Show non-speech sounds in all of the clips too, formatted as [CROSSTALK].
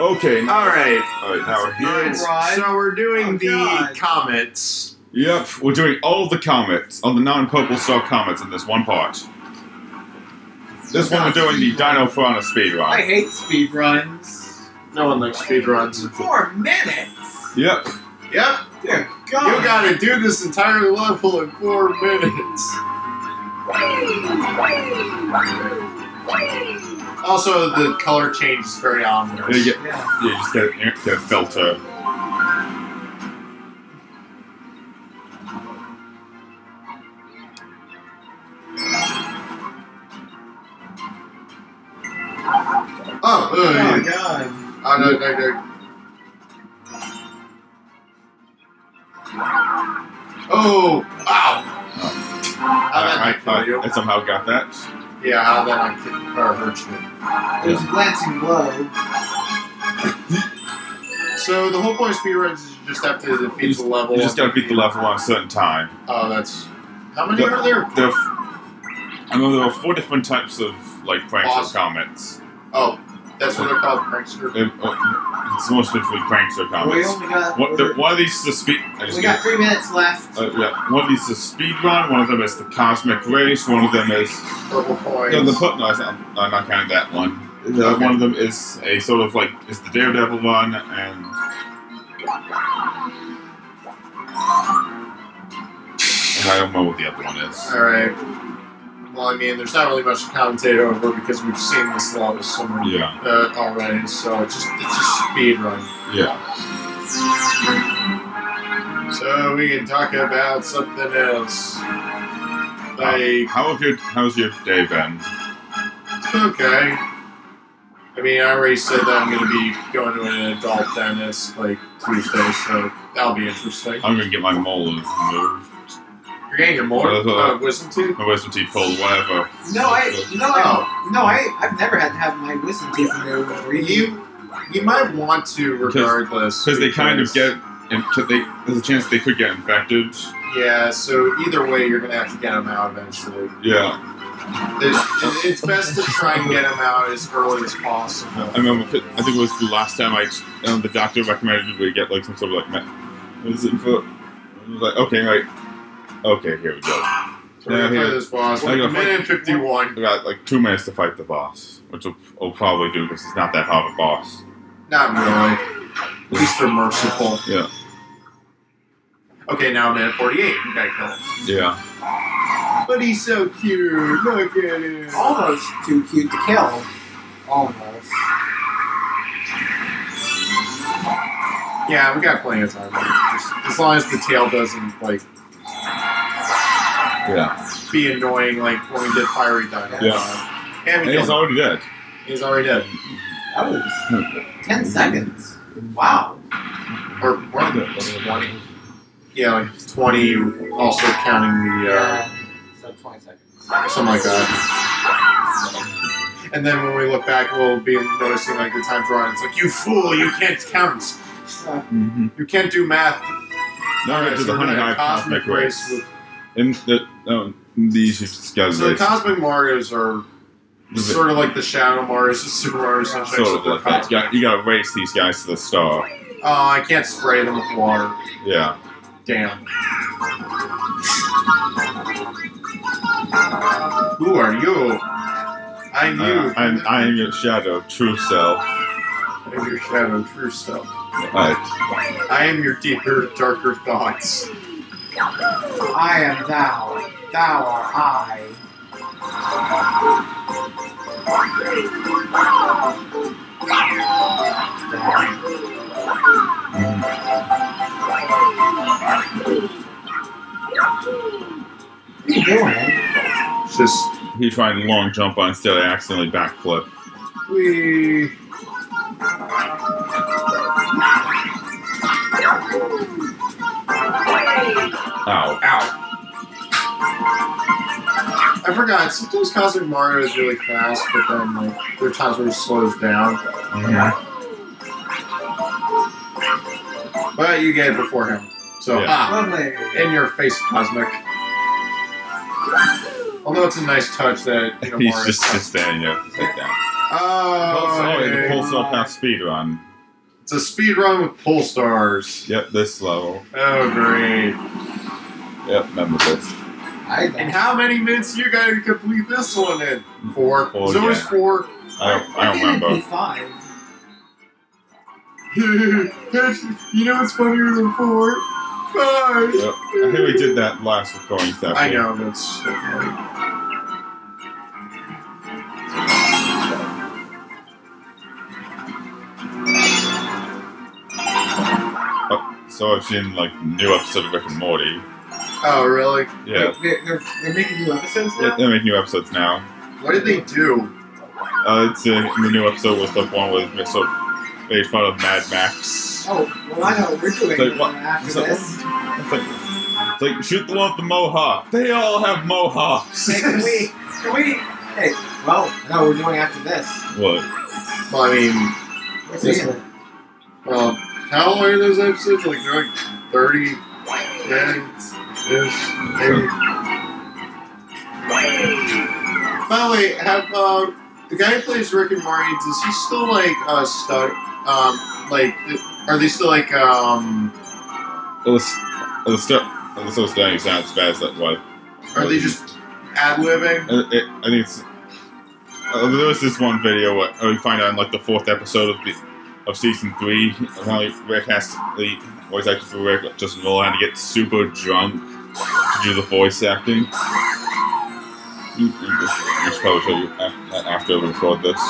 Okay, All right. all right, now we're here. Right. So we're doing Oh, the God. comments. Yep, we're doing all the comets, all the non-purple star comets in this one part. This one we're doing the Dino Piranha speed run. I hate speed runs. No one likes speedruns. Four minutes. Yep. Yep. Dear You gotta do this entire level in four minutes. Also, the color change is very ominous. you, get, Yeah. you just get, you get filter. Oh, Oh my God. oh no, no, no. Oh, wow. How that I, not? I, I somehow got that. Yeah, how that not kill or hurt you? There's a glancing blow. So the whole point of speedruns is you just have to defeat You just, the level. you just gotta beat the level on a certain time. Oh, that's how many The- are there? There, are f- I know there are four different types of like prankster Awesome. comets. Oh, that's what they're called, prankster. It- uh, it's more specifically prankster We only got. What, the, we're- one of these is the speed. I just we got three minutes left. Uh, yeah, one of these is speed run, one of them is the cosmic race, one of them is Purple coins. no, the put no, it's not, I'm not counting that one. The- Okay. One of them is a sort of like is the Daredevil one, and and I don't know what the other one is. All right. Well, I mean, there's not really much to commentate over because we've seen this level so many Yeah, uh, already. So it's just it's just speed run. yeah. So we can talk about something else. Like How have your how's your day been? okay. I mean, I already said that I'm going to be going to an adult dentist like Tuesday, so that'll be interesting. I'm gonna get my molars removed, You're getting your more Uh, uh, wisdom tooth. my wisdom teeth pulled, whatever. No, I. No, I. Oh. No, I. I've never had to have my wisdom teeth removed. Really. You you might want to regardless Because they kind of get, and they there's a chance they could get infected. Yeah, so either way, you're gonna have to get them out eventually. Yeah. It, it- it's best to try and get them out as early as possible. I remember, I think it was the last time I, um, the doctor recommended we get like some sort of like, me- what is it for? I was like, okay, right, okay, here we go. So we're gonna Yeah, fight this boss. Like a gotta minute and fifty-one. We got like two minutes to fight the boss, which will, will probably do because it's not that hard of a boss. Not really. At least they're merciful. Yeah. Okay, now minute forty-eight. You gotta kill him. Yeah. But he's so cute. Look at him. Almost too cute to kill. Almost. Yeah, we got plenty of time. Just, as long as the tail doesn't like Yeah. be annoying, like when we did Fiery Dino. Yeah. And And he's killed him. already dead. He's already dead. That was ten seconds. Wow. Or more than twenty. Yeah, like twenty. Also counting the uh, So twenty seconds. something like that. And then when we look back, we'll be noticing like the time's running. It's like you fool! You can't count. Uh, Mm-hmm. You can't do math. Now Alright, we to so the we're Honey gonna Cosmic Race. With- And the, oh, these you just So the. Cosmic Mario's are sort of like the Shadow Mario's, the Super Mario Sunshine. Sort of like that. You, got, you gotta race these guys to the star. Oh, I can't spray them with water. Yeah. Damn. Who are you? I'm you. Uh, I'm, I am your shadow, true self. I'm your shadow, true self. Right. I am your deeper, darker thoughts. I am thou. Thou art I. What are you doing? It's just He tried a long jump on instead of accidentally backflip. we. Ow. Ow. I forgot. Sometimes Cosmic Mario is really fast, but then like there are times where he slows down. Yeah. But you get it before him. So Yeah. ah, Lovely. in your face, Cosmic. Although it's a nice touch that you know [LAUGHS] He's Mario. just, just standing there. Sit down. Pulse, oh, okay. the Pull Star Path speed run. It's a speed run with pull stars. Yep, this level. Oh, great. Yep, remember this. I. And how many minutes you got to complete this one in? Four. Oh, four, There's always yeah. four. I don't, I don't think it'd be remember. Five. [LAUGHS] you know what's funnier than four? Five. Yep. I think we did that last recording session. I know, that's so funny. So I've seen like new episode of Rick and Morty. Oh, really? Yeah, Wait, they're, they're, they're making new episodes yeah now? they're making new episodes now. What did they do? Uh, it's uh, the new episode was the one with they sort of made fun of Mad Max. Oh, well, I know what we're doing It's like, what- after it's like- this. It's like, it's like shoot the one with the mohawk. They all have mohawks. Hey, can we? Can we? Hey, well, no, we're doing after this. what? Well, I mean, We're This one. well, how long are those episodes? Like, they're like 30 minutes ish, maybe. By the way, have uh, the guy who plays Rick and Morty? Does he still like uh stud? Um, like, are they still like um? The stuff. The sort of studying sounds as bad as that one. Are they just ad libbing? It, I think it's. Uh, there was this one video where we find out in like the fourth episode of the of season three, apparently Rick has to, the voice actor for Rick, Justin Roiland, to get super drunk to do the voice acting. You, you, just, you should probably show you after we record this.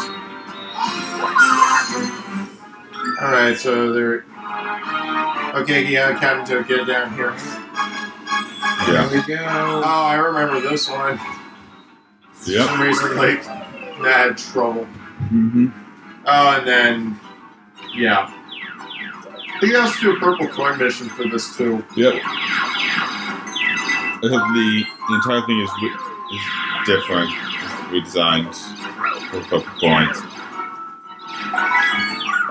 All right, so they're okay. Yeah, Captain Toad, get down here. Yeah. There we go. Oh, I remember this one. For Yep. some reason, like, mad trouble. Mm-hmm. Oh, and then, yeah. I think I also do a purple coin mission for this too. Yep. Uh, The, the entire thing is, is different, redesigned for purple coins.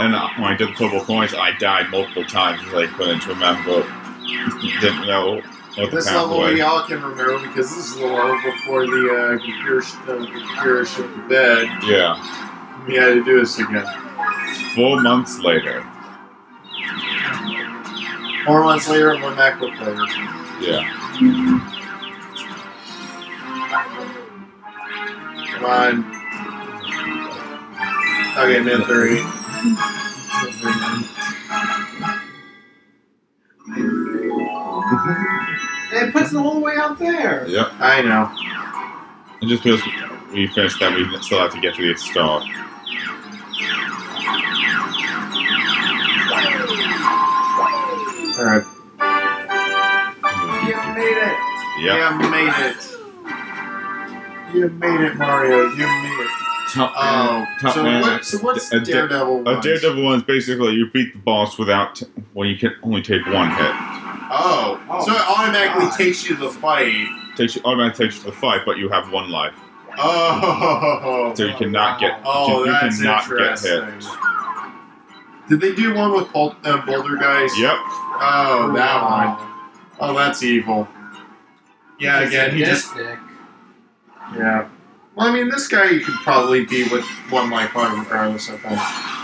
And uh, when I did purple coins, I died multiple times because I couldn't remember, [LAUGHS] didn't know what This path level was. we all can remember because this is the level before the uh, computer, sh- uh, the computer shit to bed. Yeah. We had to do this again. Four months later. Four months later, and one MacBook later. Yeah. Come on. Okay, mid three. And it puts it all the way out there. Yep. I know. And just because we finished that, we still have to get to the start. All right. You made it. Yep. You made it. You made it, Mario. You made it. Top Oh, Top so man. what? So what's A da- Daredevil? A ones? Daredevil one is basically you beat the boss without t- when you can only take one hit. Oh, Oh, so it automatically God. takes you to the fight. Takes you automatically takes you to the fight, but you have one life, Oh, so you cannot get oh, you, that's cannot get interesting. hit. Did they do one with Bol- uh, Bouldergeist? Yep. Oh, that one. Oh, that's evil. Yeah, again, he just Sadistic. yeah. Well, I mean, this guy you could probably be with one life on regardless of that.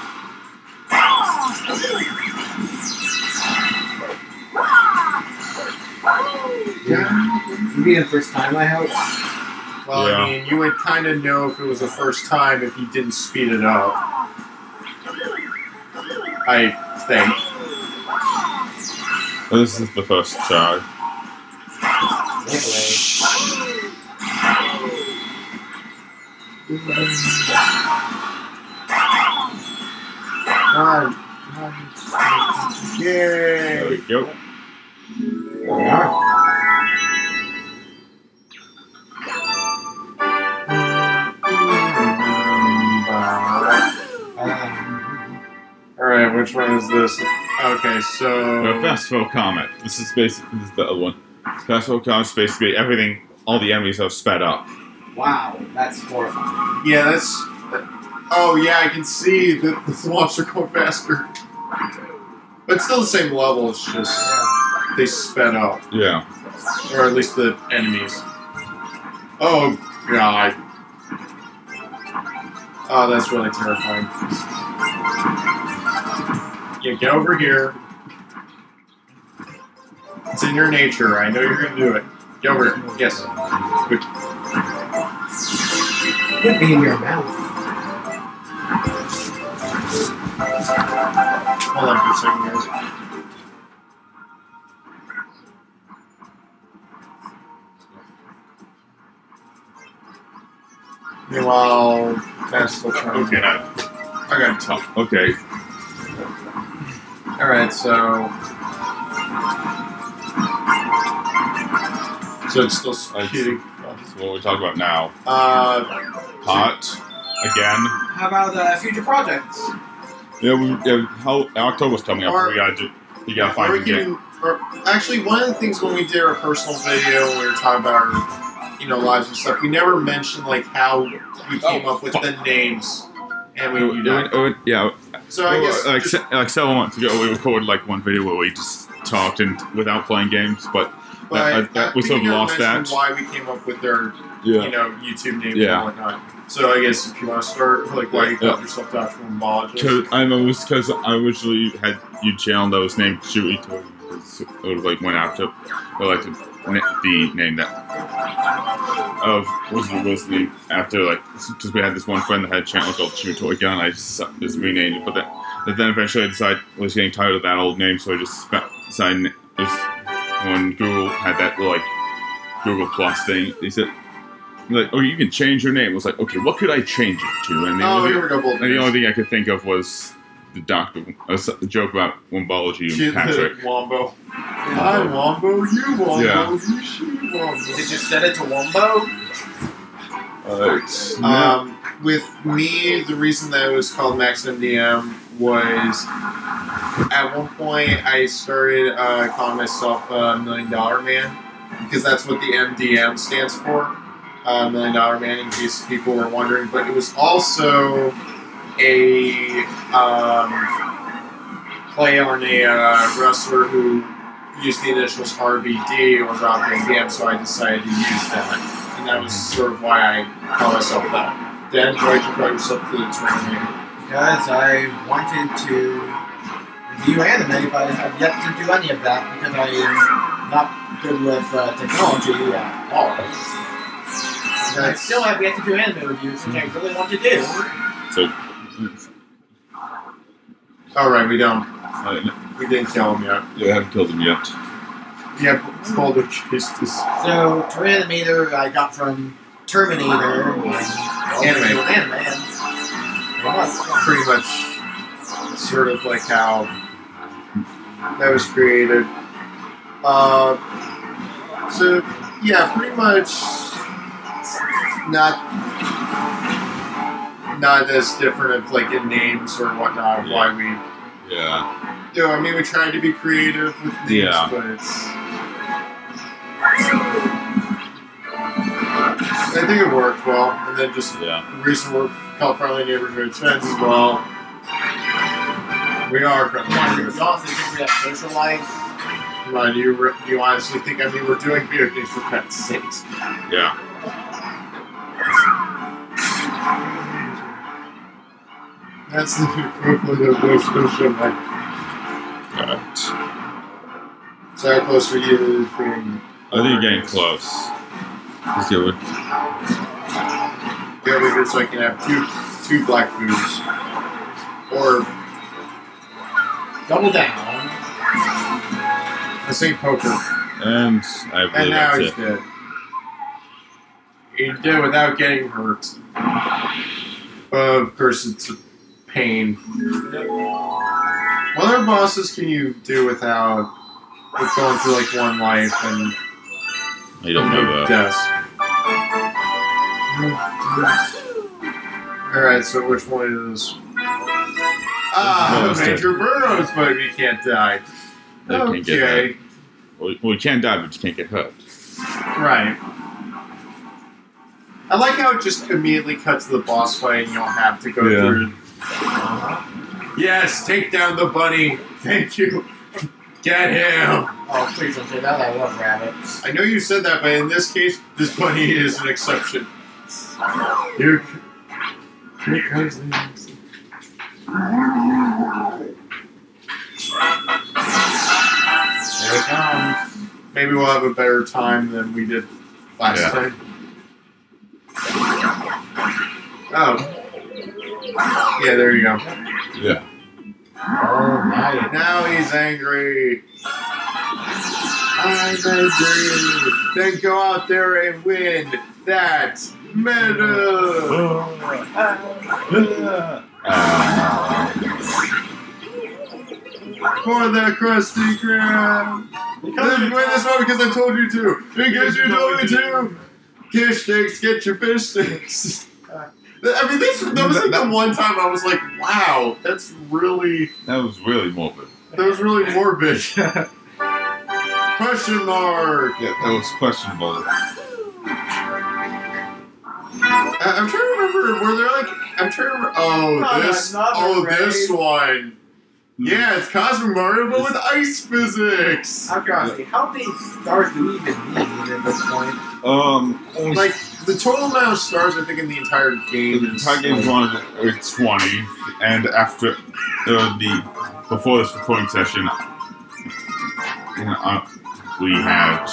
Yeah. You beat it first time, I hope. Well, Yeah. I mean, you would kind of know if it was the first time if you didn't speed it up. I think. This is the first try. Come on. Come on. There we Yay! go. There Alright, which one is this? Okay, so. fast flow comet. This is basically this is the other one. Fast flow comet is basically everything. All the enemies are sped up. wow, that's horrifying. Yeah, that's. Oh, yeah, I can see that the swamps are going faster. But still the same level, it's just. They sped up. Yeah. Or at least the enemies. Oh, God. Oh, that's really terrifying. Yeah, get over here. It's in your nature. I know you're gonna do it. Get over here. Yes. Good. Could be in your mouth. Hold on for a second, guys. Meanwhile, that's still trying. Okay, now. Okay. Oh, okay. All right. So. So it's still That's- shooting. So what we talk about now? Uh, Hot again. How about uh, future projects? Yeah, we, yeah. How October's coming up. Or- we gotta do. You gotta find we a game. can- or- actually, one of the things when we did our personal video, we were talking about our, you know, lives and stuff, we never mentioned like how we came Oh, up with fuck. the names, and we, It- you it- know, it- yeah, so I well, guess like just- se- like several months ago, we recorded like one video where we just talked and without playing games, but but I- I- uh, we sort of lost that. Why we came up with our, yeah, you know, YouTube names Yeah. and whatnot. So I guess if you want to start, like, why you Yeah. called yourself Dr. Because I know it was because I originally had you channel that was named Chewy Toy. It was like went after, or like the, the name that of was the after like because we had this one friend that had a channel called Toy Gun. I just, uh, just renamed it, but then but then eventually I decided I was getting tired of that old name, so I just decided just when Google had that like Google Plus thing, they said. Like, oh, you can change your name. I was like, okay, what could I change it to? And the oh, only- here we go, and the only thing I could think of was the doctor, a joke about Wombology She- and Patrick. Wombo. Hi, Wombo. You Wombo. Yeah. You she Wombo. Did you set it to Wombo? Uh, Um, with me, the reason that it was called Max MDM was at one point I started uh, calling myself a Million Dollar Man because that's what the MDM stands for, uh, Million Dollar Man. In case people were wondering, but it was also a um, play on a uh, wrestler who used the initials RVD or Rob Van Dam, so I decided to use that and that was sort of why I call myself that. Dan, why'd you call yourself the Terminator? Because I wanted to review anime, but I have yet to do any of that because I am not good with uh, technology at all. And I still have yet to do anime reviews, which I really want to do. so, All right, we don't. uh, We didn't kill him yet. you haven't killed him yet. Yeah, Bouldergeist us. So, Terminator I got from Terminator. and- Anime. Anime. and- Pretty much, sort of like how that was created. Uh, so yeah, pretty much not not as different of like in names or whatnot. of Why we Yeah. Yeah, I mean, we tried to be creative with names, Yeah. but it's. I think it worked well, and then just Yeah. the reason we're called Friendly Neighborhood Friends as well. We are friendly You neighborhood. also think we have social life? Come on, you you honestly think I mean we're doing video games for God's sakes? Yeah. That's the equivalent of no social life. Alright. So how close are you being? I think you're getting close. Let's it. Get over here so I can have two two black boobs. Or Double down. this ain't poker. And I believe And now he's it. dead. He did without getting hurt. Of course, it's a pain. What other bosses can you do without with going through like one life and I don't know that. deaths? Alright, so which one is. Ah, No, Major Burrows, but we can't die. They can get Okay, Well, well, you can die, but you can't get hurt. right. I like how it just immediately cuts to the boss fight and you don't have to go Yeah. through. Yes, take down the bunny. Thank you. Get him. Oh, please don't say that. I love rabbits. I know you said that, but in this case, this bunny is an exception. You. There it comes. Maybe we'll have a better time than we did last Yeah. time. Oh. Yeah, there you go. Yeah. Oh, nice. Now he's angry. I'm angry. Then go out there and win that medal. For the Krusty Krab. Then win this one because I told you to. Because you told me to. Fish sticks, get your fish sticks. I mean, this, that was like the one time I was like, wow, that's really, that was really morbid. that was really morbid. [LAUGHS] Question mark. Yeah, that was questionable. I, I'm trying to remember. Were there like? I'm trying to remember. Oh, Not this. another Oh, raid. this one. Yeah, it's Cosmic Mario, but with ice physics. I'm trying to how many stars do we even need at this point? Um, Like the total amount of stars, I think, in the entire game the entire game is one it's twenty, and after uh, the before this recording session, uh, we had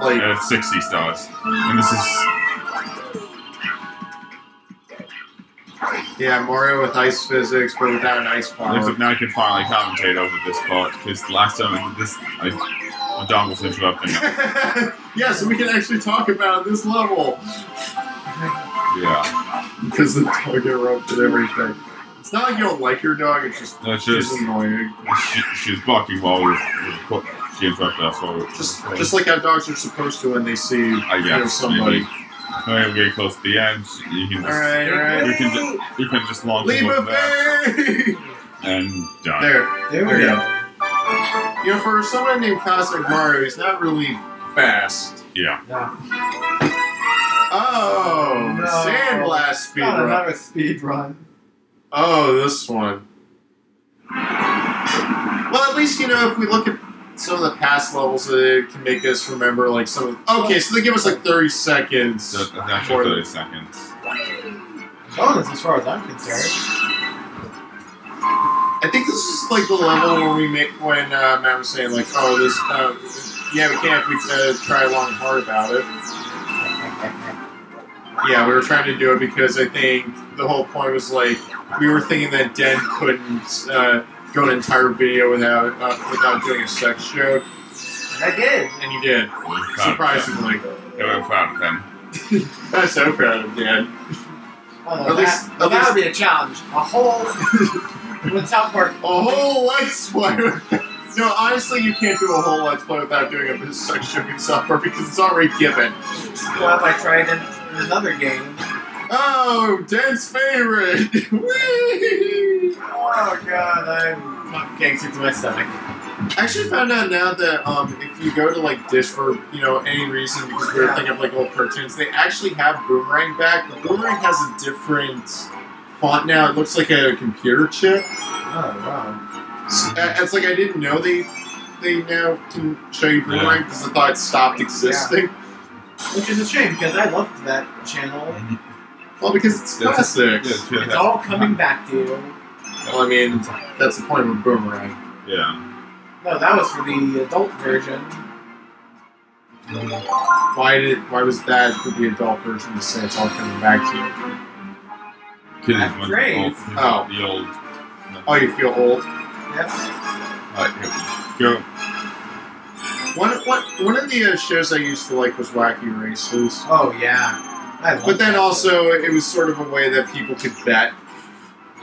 like uh, sixty stars, and this is yeah, Mario with ice physics, but without an ice looks power. like now I can finally commentate over this part because last time I did this, I, my dog was interrupting. [LAUGHS] yeah, so we can actually talk about this level Yeah, because the dog interrupted everything. It's not like you don't like your dog; it's just no, it's just just annoying. she, she was barking while we were, we were she interrupted us while we were Just just like how dogs are supposed to when they see I you know, somebody. We're getting close to the edge. You can just, Alright, alright. you can just, you can just launch Leap into of that and done. There. There There we you go. go. You know, for someone named Cosmic Mario, he's not really fast. Yeah. No. Oh, No. Sandblast Not speedrun. another speed run. Oh, this one. Well, at least, you know, if we look at some of the past levels, that can make us remember, like, some of. Okay, so they give us, like, 30 seconds. So that's More actually than- 30 seconds. Bonus as far as I'm concerned. I think this is, like, the level where we make, when uh, Matt was saying, like, oh, this, uh, yeah, we can't if we uh, try long and hard about it. Yeah, we were trying to do it because I think the whole point was like we were thinking that Den couldn't uh, go an entire video without uh, without doing a sex joke, And I did. and you did. We're proud of him. Surprisingly, Yeah, we're proud of him. I'm so proud of Dan. Oh, no, At least- that, at well, that least- would be a challenge. A whole. [LAUGHS] when South Park. A whole let's play. no, honestly, you can't do a whole let's play without doing a sex joke in supper because it's already given. Well, if I tried in, in another game. Oh, Dan's favorite. Whee! [LAUGHS] Oh god, I'm getting sick to my stomach. I actually found out now that um, if you go to like Dish for you know any reason because we were Yeah. thinking of like old cartoons, they actually have Boomerang back. But Boomerang has a different font now. It looks like a computer chip. Oh wow. Uh, It's like I didn't know they they now can show you Boomerang because I thought it stopped existing. Which is a shame because I loved that channel. Well, because it's Yeah, it's- classic. Yeah, it's- It's all coming back to you. Well, I mean, that's the point of Boomerang. yeah. No, that was for the adult version. Why did why was that for the adult version to say it's all coming back to you? Kids That's great. Oh. The old. Oh, you feel old. Yep. Like, go. One, one, one of the uh, shows I used to like was Wacky Races. Oh yeah. I But then that also, it was sort of a way that people could bet.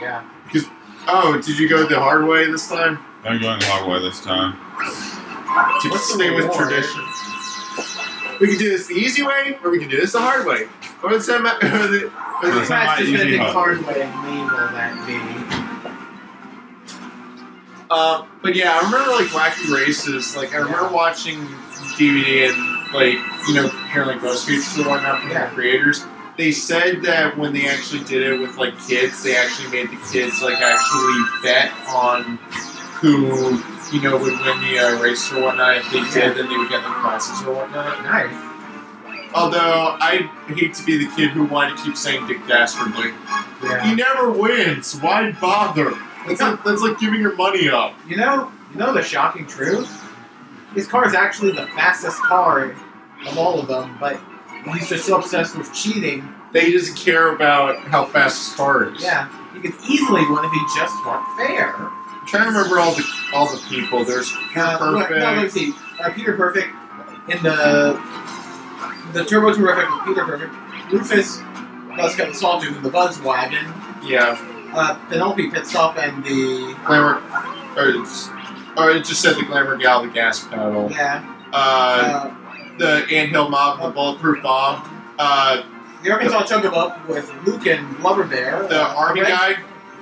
Yeah. Because Oh, did you go the hard way this time? I'm going the hard way this time. To What's the stay with reward? tradition. We can do this the easy way, or we can do this the hard way. Or the [LAUGHS] semi. Or the, or Pretty the, It's not much my just easy gonna take hard. hard way and label that be. uh, but yeah, I remember like Wacky Races. Like I remember watching DVD and like you know hearing like those features and whatnot from Yeah. the creators. They said that when they actually did it with like kids, they actually made the kids like actually bet on who you know would win the uh, race or whatnot. If they Yeah. did, then they would get the prizes or whatnot. Nice. Although I hate to be the kid who wanted to keep saying Dick Dastardly. He never wins. Why bother? That's like, that's like giving your money up. You know, you know the shocking truth. His car is actually the fastest car of all of them, but he's just so obsessed with cheating. That he doesn't care about how fast his car is. Yeah, he could easily win if he just weren't fair. I'm trying to remember all the all the people. There's Pure Uh, Perfect. No, let's see. Uh, Peter Perfect in the the Turbo Terrific with Peter Perfect. Rufus does get the Sawtooth in the Buzz Wagon. yeah, Uh, Penelope Pit Stop and the Glamour. Or, it's, or it just said the Glamour Gal, the gas pedal. yeah Uh, uh, the Anthill Mob, the Bulletproof Bomb. Uh, the Arkansas Chuggabug with Luke and Blubber Bear. the uh, Army Red- guy,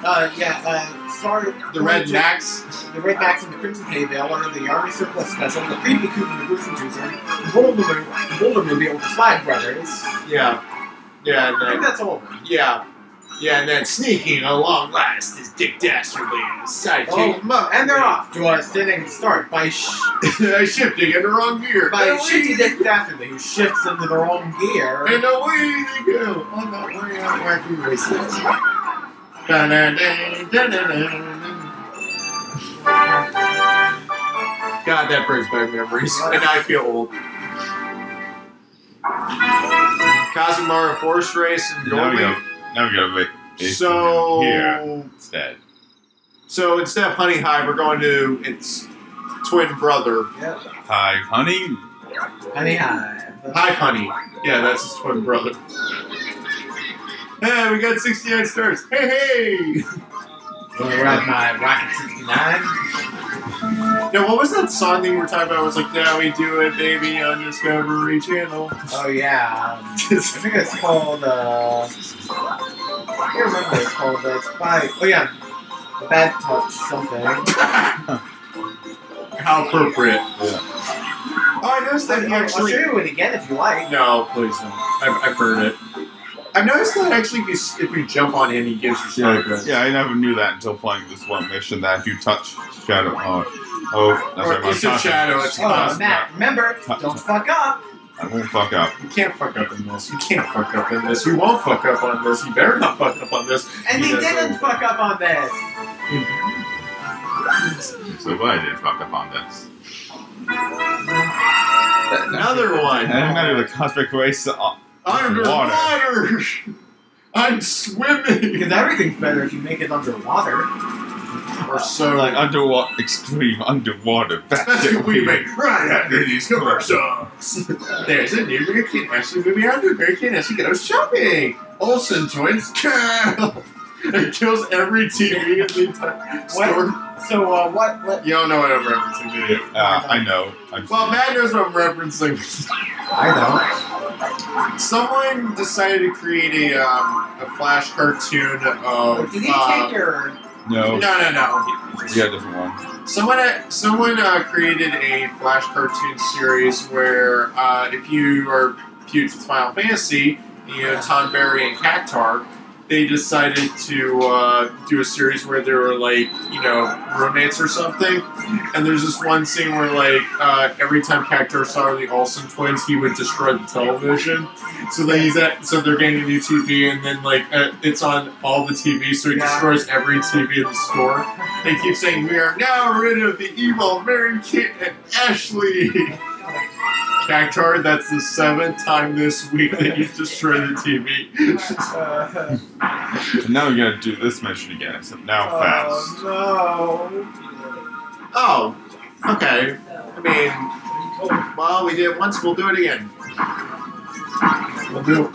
Uh, yeah. Uh, sorry. the Red Max. The Red Max and the Crimson Hay Baler, the Army Surplus Special, the Creepy Coupe and the Gruesome Twosome, the Boulder, Boulder Mobile with the Slag Brothers. Yeah, yeah, and I think that's all of them. yeah, yeah, and then sneaking along last is Dick Dastardly and his sidekick. Oh, Muck. And they're off to a standing start by sh- [LAUGHS] I shifting in the wrong gear. by And Shitty away- Dick Dastardly, who shifts into the wrong gear. And away they go oh, on that way on wacky races. God, that brings back memories, and I feel old. Cosmic Mario Forest Race and Now Goldleaf. Go. Now we gotta wait. So, here instead. so instead of Honey Hive, we're going to its twin brother, Yep. Hive honey. Honey Hive. Hive Honey. Yeah, that's his twin brother. Hey, we got 69 stars. Hey, hey! Wanna ride my Rocket 69? Now, what was that song thing we were talking about? It was like, now we do it, baby, on Discovery Channel. Oh, yeah. Um, I think it's called, uh. I can't remember what it's called, but it's by. Oh, yeah. Bad Touch something. [LAUGHS] How appropriate. Yeah. Oh, I noticed that I'll, he I'll show you it again if you like. No, please don't. I've, I've heard it. I've noticed that actually, if you, if you jump on him, he gives you Yeah, stars. yeah, I never knew that until playing this one mission. That if you touch Shadow, oh, oh, that's Or right. my it's a shadow, it's Oh, Cos- Matt, remember, don't fuck up. I won't fuck up. You can't fuck up in this. You can't fuck up in this. You won't fuck up on this. You better not fuck up on this. And he Yes, didn't fuck up on this. So glad I didn't fuck up on this. Another one. And I'm gonna do the cosmic race. Underwater. I'm swimming. Because everything's better if you make it underwater. Or so. like underwater, extreme underwater. That's what we make right after these commercials. There's a new Rick and Ashley movie out there. Rick and Ashley goes shopping. Olsen twins kill. It kills every TV in the entire store. So, uh, what, what? You don't know what I'm referencing, do you? Uh, I know. I'm Well, Matt knows what I'm referencing. I know. Someone decided to create a um, a flash cartoon of. Did he uh, take your. No. no, no, no. A different one. Someone, uh, someone uh, created a flash cartoon series where uh, if you are huge with Final Fantasy, you know Tonberry and Cactuar, they decided to uh, do a series where they were like you know roommates or something. And there's this one scene where like uh, every time Cactuar saw the Olsen twins, he would destroy the television. So then he's at so they're getting a new TV, and then like uh, it's on all the TV, so he Yeah. destroys every TV in the store. They keep saying, We are now rid of the evil Mary Kate and Ashley. [LAUGHS] Cactuar, that's the seventh time this week that you've destroyed the TV. Uh, [LAUGHS] And now we gotta do this mission again, except now fast. Oh, Oh, okay. I mean, well, we did it once, we'll do it again. We'll do it.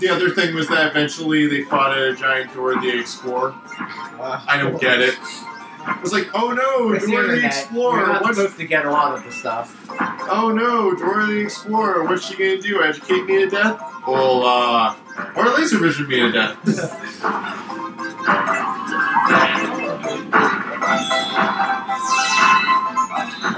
The other thing was that eventually they fought a giant door the Explorer. Uh, I don't get it. It was like, oh no, It's the Dora the internet. You're Explorer. not What's supposed to get a lot of the stuff. Oh no, Dora the Explorer, what's she gonna do? Educate me to death? Well, uh, or laser vision me to death. [LAUGHS]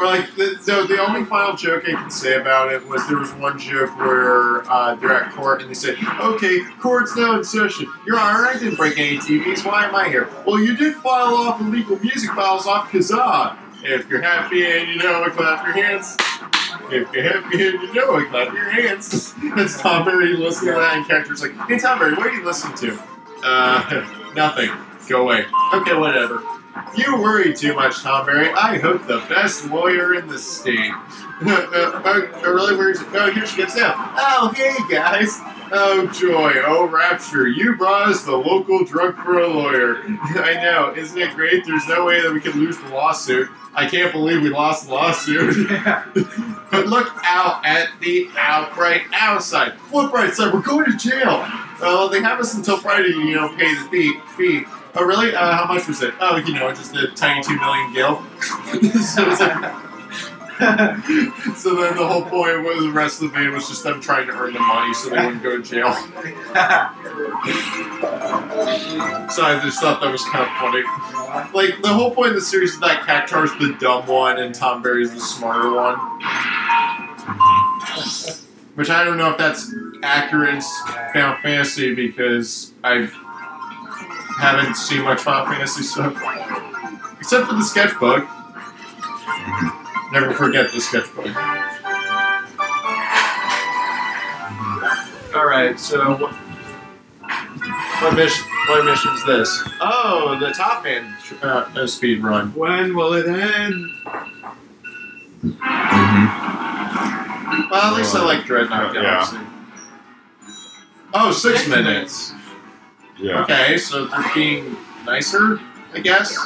like, the, the, only final joke I can say about it was there was one joke where uh, they're at court and they said, okay, court's now in session. Your Honor, I didn't break any TVs. Why am I here? Well, you did file off illegal music files off Kazaa. If you're happy and you know, it, clap your hands. if you're happy and you know it, clap your hands. It's Tonberry listening to that, and character's like, hey, Tonberry, what are you listening to? Uh, [LAUGHS] nothing. Go away. Okay, whatever. You worry too much, Tonberry. I hope the best lawyer in the state. [LAUGHS] uh, uh, really, where's it? Oh, here she gets down. Oh, hey, guys. Oh, joy. Oh, rapture. You brought us the local drug for a lawyer. [LAUGHS] I know. Isn't it great? There's no way that we could lose the lawsuit. I can't believe we lost the lawsuit. [LAUGHS] but look out at the outright outside. What bright side? We're going to jail. Well, they have us until Friday to, you know, pay the fee. Oh, really? Uh, how much was it? Oh, you know, just a tiny two million gil. [LAUGHS] so, like, [LAUGHS] so then the whole point was the rest of the band was just them trying to earn the money so they wouldn't go to jail. [LAUGHS] So I just thought that was kind of funny. Like the whole point of the series is that Cactuar's the dumb one and Tonberry's the smarter one. Which I don't know if that's accurate in Final Fantasy because I haven't seen much Final Fantasy stuff. Except for the sketchbook. Never forget the sketchbook. Alright, so what, what mission what mission is this? Oh, the top end uh, uh, speed run. When will it end? Well, at least I like Dreadnought Yeah. Galaxy. Oh, six Six minutes. Yeah. Okay, so they're being nicer, I guess.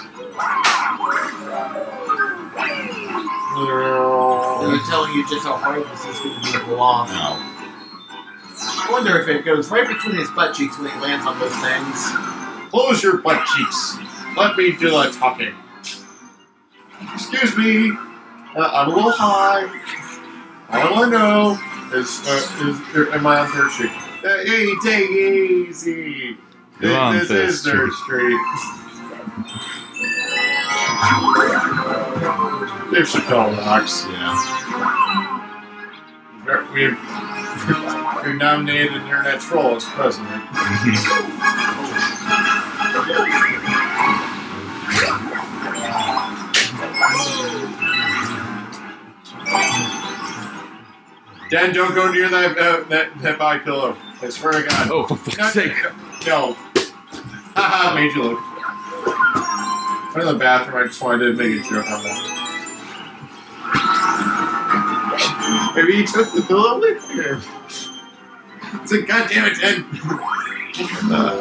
They're telling you just how hard this is going to be to pull off. I wonder if it goes right between his butt cheeks when he lands on those things. Close your butt cheeks. Let me do the talking. Excuse me. Uh, I'm a little high. All I know is, uh, is am I on Third Street? Uh, hey, take it easy. You're on this Third is Third Street. Dave Chappelle rocks. Yeah. We've, we've nominated an internet troll as president. Dan, don't go near that uh, that, that body pillow. I swear to God. oh, for fuck's sake. No. Haha, [LAUGHS] made you look. Went in the bathroom, I just wanted to make a joke on that. Maybe he took the pillow with him. It's like, God damn it, Ted. [LAUGHS] Uh,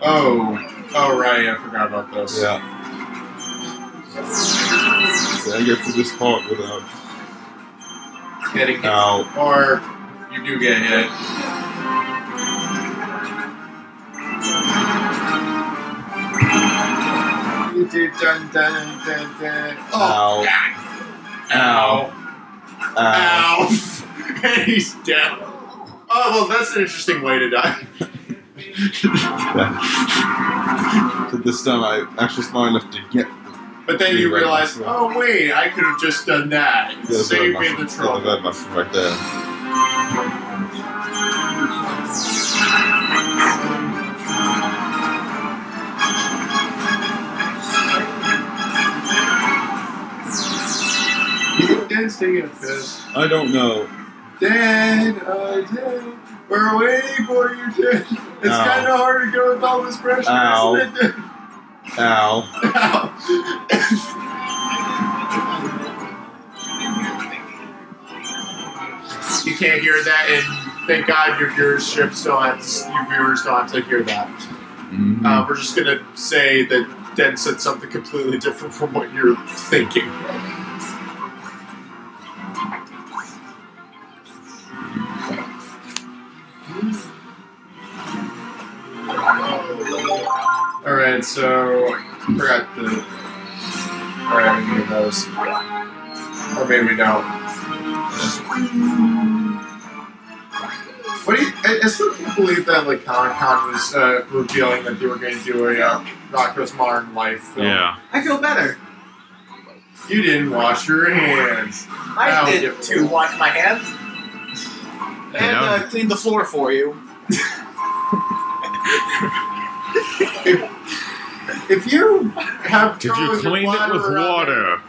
oh, oh right, I forgot about this. Yeah. I get to this part without. Getting. Ow. Or you do get hit. You do dun dun dun dun. Oh, Ow. God. Ow. Ow. Ow. and [LAUGHS] he's down. Oh, well, that's an interesting way to die. [LAUGHS] So this time I actually smart enough to get But then you realize, oh, wait, I could have just done that. It the saved me the trouble. the red mushroom right there. Dan's taking a piss? I don't know. Dan, uh, Dan, we're waiting for you, Dan. It's Ow. kind of hard to go with all this pressure, Ow. isn't it? Dan? Ow. [LAUGHS] you can't hear that, and thank God your viewership still has your viewers don't have to hear that. Mhm. Uh, we're just gonna say that Dan said something completely different from what you're thinking. All right, so forgot the. All right, we need those, or maybe we don't. I, I still can't believe that like Comic Con was uh, revealing that they were going to do a uh, Rocko's Modern Life film. Yeah. I feel better. You didn't wash your hands. I Ow. did to wash my hands and know. uh, clean the floor for you. [LAUGHS] If you have Did you trouble with your clean it with bladder around water?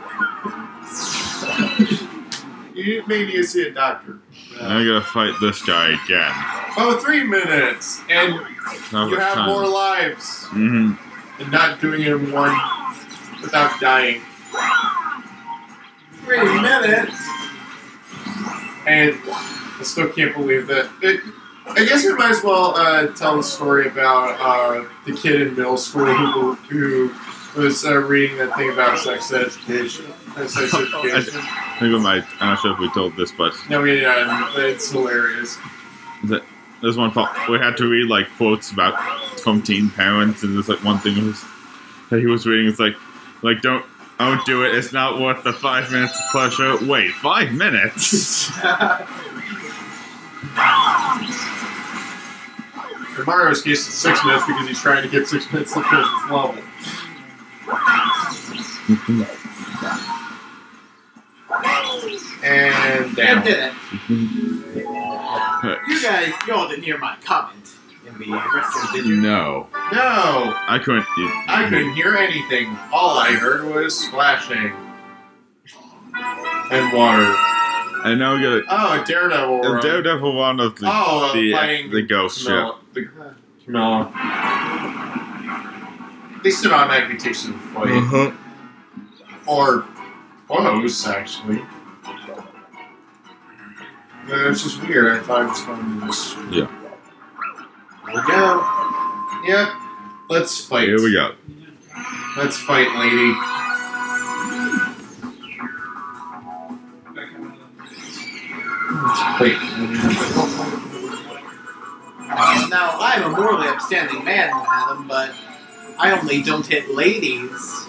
You may need to see a doctor. I gotta fight this guy again. Oh, three minutes, and you have time. more lives, mm-hmm. and not doing it in one without dying. Three minutes. And I still can't believe that. It, I guess we might as well uh, tell the story about uh, the kid in middle school who, who was uh, reading that thing about sex education. sex education. I think we might. I'm not sure if we told this, but No, we didn't. It's hilarious. there's one part we had to read like quotes about from teen parents, and there's like one thing was that he was reading. It's like, like don't. Don't do it. It's not worth the five minutes of pleasure. Wait, five minutes? [LAUGHS] [LAUGHS] In Mario's case, it's six minutes because he's trying to get six minutes to finish his level. And I down. did it. You guys, y'all didn't hear my comment in the restroom, did you? no, No, I couldn't. You, I couldn't hear anything. All I heard was splashing and water. I know we got Oh, a daredevil. a run. Daredevil one of the Oh, the, uh, fighting the ghost ship. Kamella. The, uh, Kamella. At least it automatically takes you to the fight. Uh-huh. Or close, actually. Uh, It's just weird. I thought it was going to this. Yeah. Here we go. Yep. Let's fight. Here we go. Let's fight, lady. Wait. Now, I'm a morally upstanding man, madam, but I only don't hit ladies.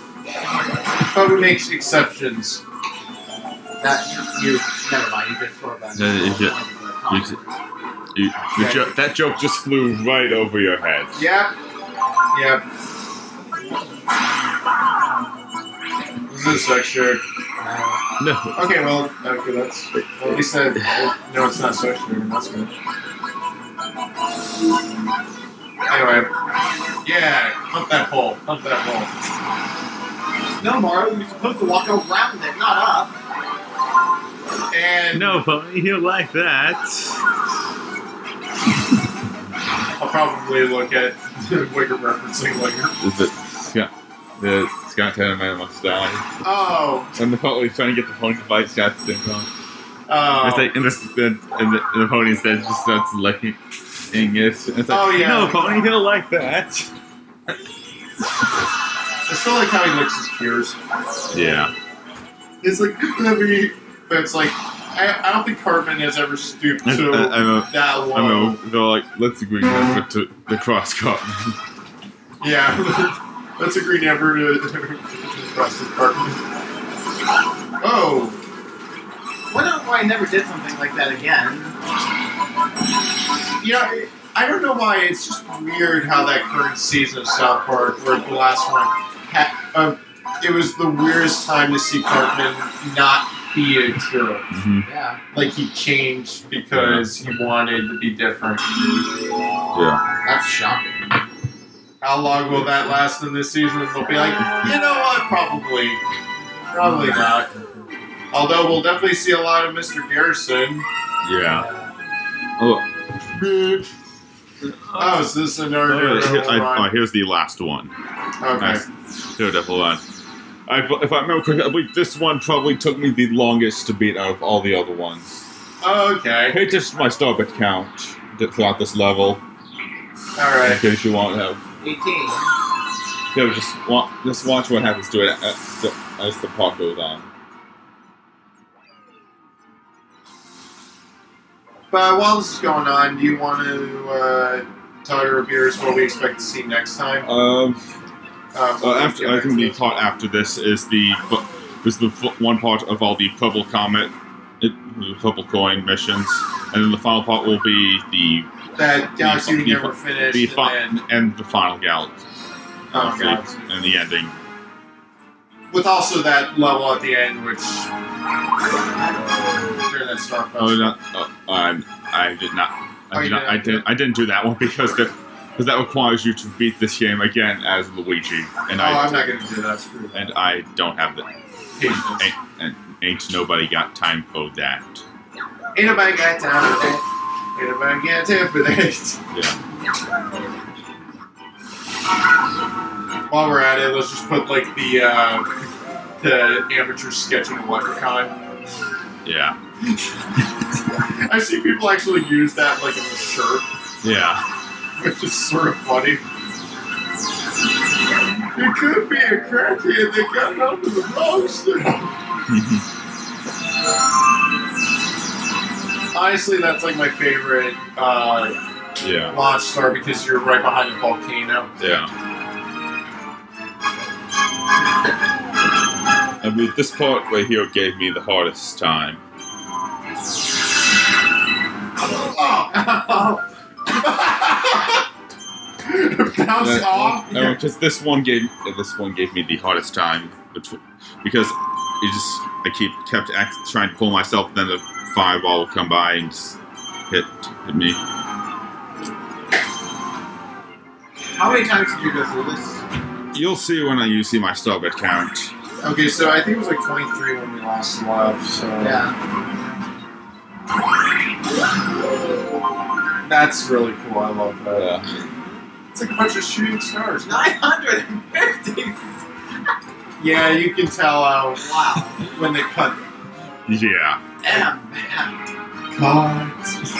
Probably makes exceptions. That you, never mind. You just sort of. No, you you You, the Okay. jo- that joke just flew right over your head. Yep. Yep. This is this extra? No. Okay, well, okay, that's well, at least that. No, it's not so extra. That's good. Anyway, yeah, hunt that hole. Hunt that hole. No, Mario, you're supposed to walk around it, not up. And No, but you like that. I'll probably look at [LAUGHS] Wigger referencing later. Is it Scott? The Scott Tenorman must die. Oh, And the pony trying to get the pony to fight Scott's thing on. oh. It's like, and, this, and, and, the, and the pony instead just starts licking it. And it's like, Oh, yeah. No, pony, he'll like that. I still like how he licks his ears. Yeah. It's like [LAUGHS] heavy, but it's like I, I don't think Cartman has ever stooped to I, I know. that low. I know. They're like, let's agree never to the cross cut. Yeah, [LAUGHS] let's agree never to, [LAUGHS] to cross the Cartman. Oh, Wonder why I never did something like that again. You know, I don't know why. It's just weird how that current season of South Park, or the last one, ha- uh, it was the weirdest time to see Cartman not be a hero. hmm Yeah. Like he changed because he wanted to be different. Yeah. That's shocking. How long will that last in this season? They'll be like, you know what? Probably. Probably not. Although we'll definitely see a lot of Mr. Garrison. Yeah. Oh, Bitch. Oh, so this is another oh, here- I- oh, here's the last one. Okay. Nice. Daredevil one. I, if I remember correctly, I believe this one probably took me the longest to beat out of all the other ones. Okay. Hey, just my starbit count throughout this level, Alright. in case you want to have. 18. Yeah, just wa- just watch what happens to it as the, as the part goes on. But while this is going on, do you want to uh, tell your reviewers what we expect to see next time? Um, Uh, uh, after I think the part after this is the is the one part of all the purple comet, it, the purple coin missions, and then the final part will be the that Galaxy the- we never finished, the and and the final galaxy. oh, and the ending. With also that level at the end, which during that Starfest. Oh, not. Uh, um, I did not. Oh, I you did not. I didn't? I didn't do that one [LAUGHS] because the because that requires you to beat this game again as Luigi, and oh, I I'm not gonna do that. Screw that. and I don't have the ain't, and ain't nobody got time for that. Ain't nobody got time for that. Ain't nobody got time for that. Yeah, [LAUGHS] While we're at it, let's just put like the uh, the amateur sketching leprechaun. yeah, [LAUGHS] I see people actually use that like in a shirt, yeah. [LAUGHS] which is sort of funny. It could be a crackhead that got onto the wrong stuff. [LAUGHS] Honestly, that's like my favorite uh, yeah, star because you're right behind the volcano. yeah. I mean, this part right here gave me the hardest time. [LAUGHS] Bounce off. No, because this one gave this one gave me the hardest time, because it just I keep kept act, trying to pull myself, then the fireball would come by and just hit hit me. How many times did you go through this? You'll see when I you see my starbit count. Okay, so I think it was like 23 when we last left. So Yeah. that's really cool. I love that. Yeah. It's like a bunch of shooting stars. 950! Yeah, you can tell uh, Wow. when they cut Yeah. Damn, man. cards.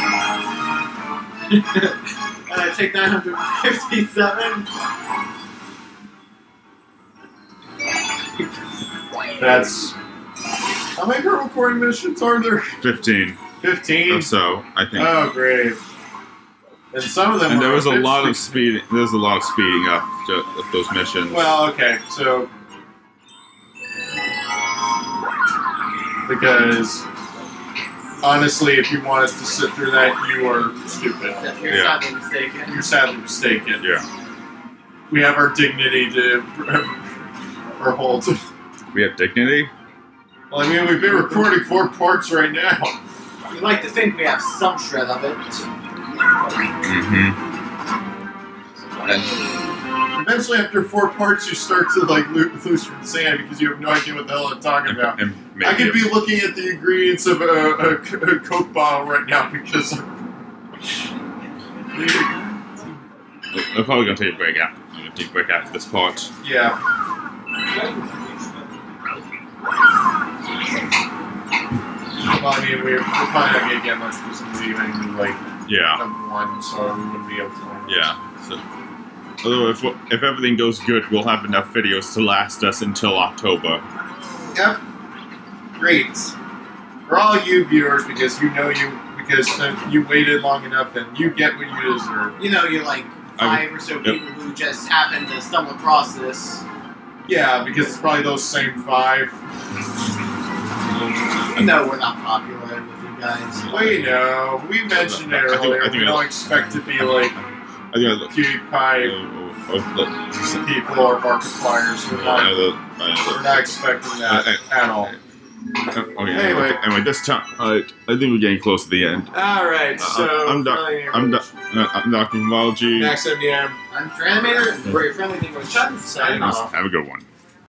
[LAUGHS] And I take 957. That's how many purple coin missions are there? Fifteen or 15. so, I think. Oh, great. And some of them. and there was a lot of sticky. speeding. There's a lot of speeding up to, of those missions. Well, okay, so because honestly, if you want us to sit through that, you are stupid. You're Yeah. sadly mistaken. You're sadly mistaken. yeah, We have our dignity to [LAUGHS] or hold. we have dignity. Well, I mean, we've been recording four parts right now. We like to think we have some shred of it. Mm-hmm. And, Eventually, after four parts, you start to like lo- lose your insanity because you have no idea what the hell I'm talking about. and maybe I could be looking at the ingredients of a, a, a Coke bottle right now because. we're probably gonna take a break after. I'm gonna take a break after this part. Yeah. Well, I mean, we're, we're probably not gonna get much of this movie even like Yeah, number one, so we wouldn't be able to. yeah. So, although if if everything goes good, we'll have enough videos to last us until October. Yep. Great. For all you viewers, because you know you because uh, you waited long enough, and you get what you deserve. You know, you're like I five or so people who just happen to stumble across this. Yeah, because it's probably those same five. no, we're not popular with you guys. Well, you know, we mentioned it I think- earlier. I think we don't expect to be like I think I look. PewDiePie Uh, uh, people or Markipliers. We're uh, not, uh, we're uh, not expecting that Uh, at all. Oh yeah. Anyway. anyway, this time uh, I think we're getting close to the end. All right, Uh, so I'm doc- finally, I'm doc- uh, I'm Doctor Mology. Max MDM. I'm Transmater, and for your friendly neighborhood Chun, signing Have a good one.